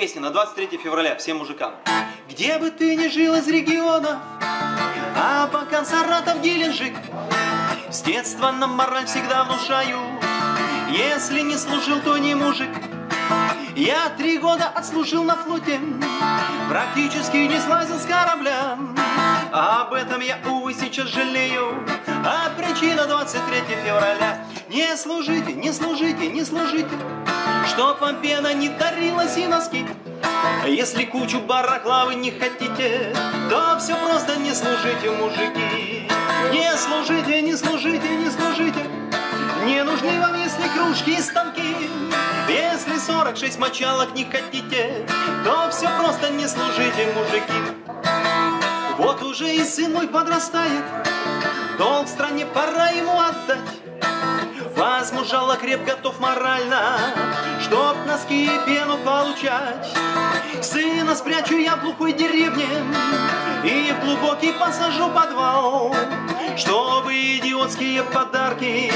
песня на 23 февраля всем мужикам. Где бы ты ни жил из регионов, а пока Саратов, Геленджик, с детства нам мораль всегда внушаю. Если не служил, то не мужик. Я три года отслужил на флоте, практически не слазил с корабля. Об этом я, увы, сейчас жалею. А причина 23 февраля. Не служите, не служите, не служите, чтоб вам пена не дарилась и носки. Если кучу барахла вы не хотите, то все просто не служите, мужики. Не служите, не служите, не служите. Не нужны вам, если кружки и станки. Если 46 мочалок не хотите, то все просто не служите, мужики. Вот уже и сын мой подрастает, долг стране пора ему отдать. Возмужала креп готов морально, чтоб носки и пену получать. Сына спрячу я в глухой деревне и в глубокий посажу подвал, чтобы идиотские подарки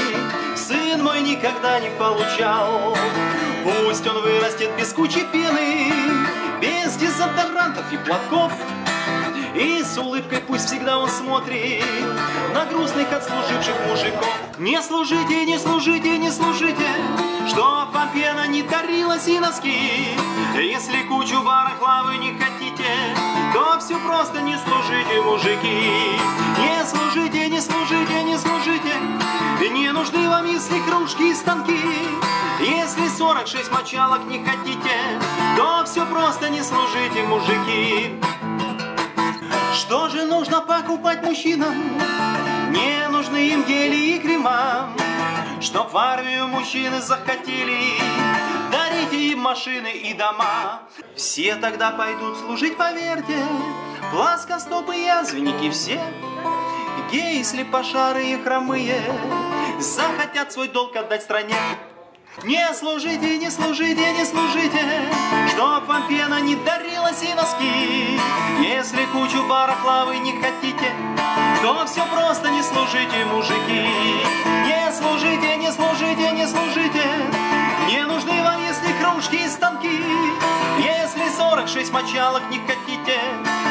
сын мой никогда не получал. Пусть он вырастет без кучи пены, без дезодорантов и платков, и с улыбкой пусть всегда он смотрит на грустных отслуживших мужиков. Не служите, не служите, не служите, чтоб вам пена не дарилась и носки. Если кучу барахла вы не хотите, то все просто не служите, мужики. Не служите, не служите, не служите, не нужны вам, если кружки и станки. Если 46 мочалок не хотите, то все просто не служите, мужики. Что же нужно покупать мужчинам? Не нужны им гели и крема, Чтоб в армию мужчины захотели, Дарите им машины и дома. Все тогда пойдут служить, поверьте, Плоскостопы язвенники все, Геи, слепошары и хромые, Захотят свой долг отдать стране. Не служите, не служите, не служите, Чтоб вам пена не дарилась и носки. Если кучу барахлавы не хотите, То все просто не служите, мужики. Не служите, не служите, не служите, Не нужны вам, если кружки и станки. Если 46 мочалок не хотите,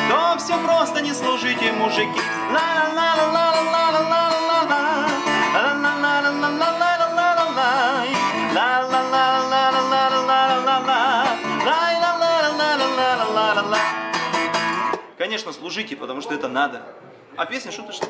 То все просто не служите, мужики. Ла-ла-ла. Конечно, служите, потому что это надо. А песня что?